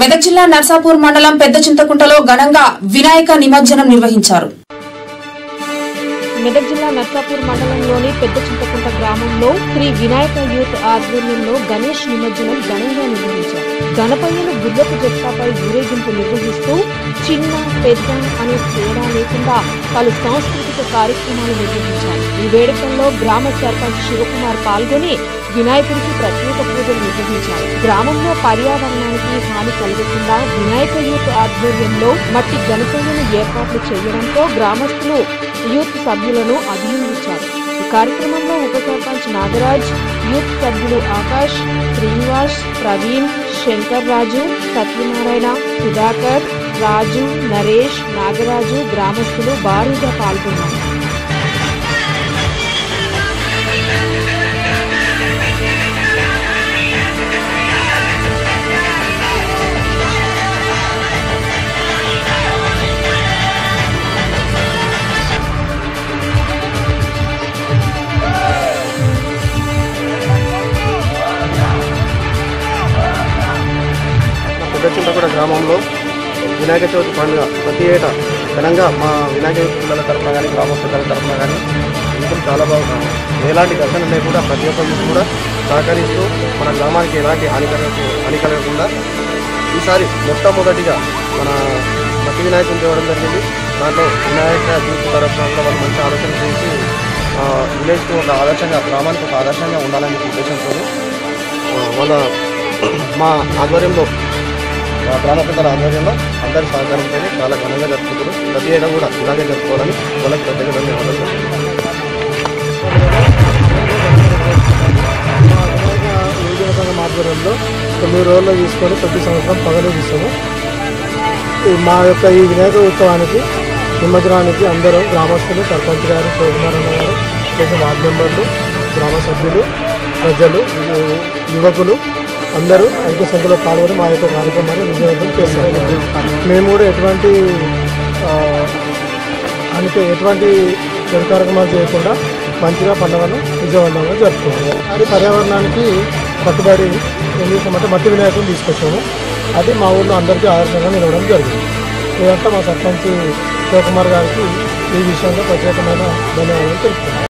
మెదక్ జిల్లా నర్సాపూర్ మండలం పెద్ద చింతకుంటలో ఘనంగా వినాయక నిమజ్జనం నిర్వహించారు. మెదక్ జిల్లా నర్సాపూర్ మండలంలోని పెద్ద చింతకుంట గ్రామంలో శ్రీ వినాయక యూత్ ఆధ్వర్యంలో గణేష్ నిమజ్జనం ఘనంగా నిర్వహించారు. గణపయ్యను గుర్రపు జట్కాపై ఊరేగింపు నిర్వహిస్తూ చిన్న పెద్ద అనే తేడా లేకుండా పలు సాంస్కృతిక కార్యక్రమాలు నిర్వహించారు. ఈ వేడుకల్లో గ్రామ సర్పంచ్ శివకుమార్ పాల్గొని వినాయకుడికి ప్రత్యేక పూజలు నిర్వహించారు గ్రామంలో పర్యావరణానికి హాని కలగకుండా వినాయక యూత్ ఆధ్వర్యంలో మట్టి గణపయ్యను ఏర్పాట్లు చేయడంతో గ్రామస్తులు యూత్ సభ్యులను అభినందించారు. ఈ కార్యక్రమంలో ఉప సర్పంచ్ నాగరాజ్ యూత్ సభ్యులు ఆకాష్ శ్రీనివాస్ ప్రవీణ్ శంకర్ రాజు సత్యనారాయణ సుధాకర్ రాజు నరేష్ నాగరాజు గ్రామస్తులు భారీగా పాల్గొన్నారు. పెద్ద చింతకూడ గ్రామంలో వినాయక చవితి పండుగ ప్రతి ఏటా ఘనంగా మా వినాయక పిల్లల తరఫున కానీ గ్రామస్తుల తరఫున కానీ యూతులు చాలా బాగా ఎలాంటి ఘర్షణ లేకుండా ప్రతి ఒక్క కూడా సహకరిస్తూ మన గ్రామానికి ఎలాంటి హాని కలగ హాని కలగకుండా ఈసారి మొట్టమొదటిగా మన మట్టి వినాయకుని తేవడం జరిగింది. దాంట్లో వినాయక దీప తరఫున కూడా వాళ్ళు మంచి ఆలోచన చేసి విలేజ్కి ఒక ఆదర్శంగా గ్రామానికి ఒక ఆదర్శంగా ఉండాలనే ఉద్దేశంతో వాళ్ళ మా ఆధ్వర్యంలో మా గ్రామ ఆధ్వర్యంలో అందరి సహకారంతో చాలా ఘనంగా జరుపుకుంటారు ప్రతి ఏడా కూడా ఇలాగే జరుపుకోవాలని వాళ్ళకి పెద్దగా ధన్యవాదాలు ఆధ్వర్యంలో తొమ్మిది రోజుల్లో తీసుకొని ప్రతి సంవత్సరం పగలు తీస్తాము మా యొక్క ఈ వినాయక ఉత్సవానికి నిమజ్జనానికి అందరూ గ్రామస్తులు సర్పంచ్ గారు శివకుమారన్న గారు దేశం వార్డు మెంబర్లు గ్రామ సభ్యులు ప్రజలు యువకులు అందరూ అధిక సంఖ్యలో పాల్గొని మా యొక్క కార్యక్రమాన్ని విజయవంతం చేస్తారు. మేము కూడా ఎటువంటి అంటే ఎటువంటి చెడు కార్యక్రమాలు చేయకుండా మంచిగా పండుగను విజయవంతంగా జరుపుకుంటాము. అది పర్యావరణానికి కట్టుబడి ఏం చేసామంటే మట్టి వినాయకుని తీసుకొచ్చాము. అది మా ఊళ్ళో అందరికీ ఆదర్శంగా నిలవడం జరిగింది. ఇదంతా మా సర్పంచ్ శివకుమార్ గారికి ఈ విషయంలో ప్రత్యేకమైన ధన్యవాదాలు తెలుపుతున్నాను